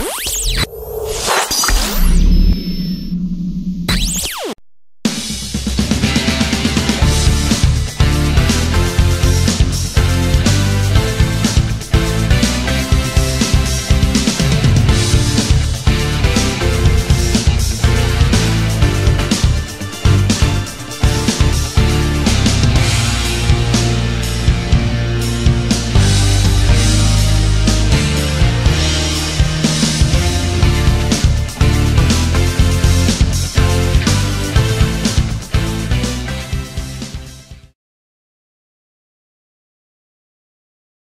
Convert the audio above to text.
Bye.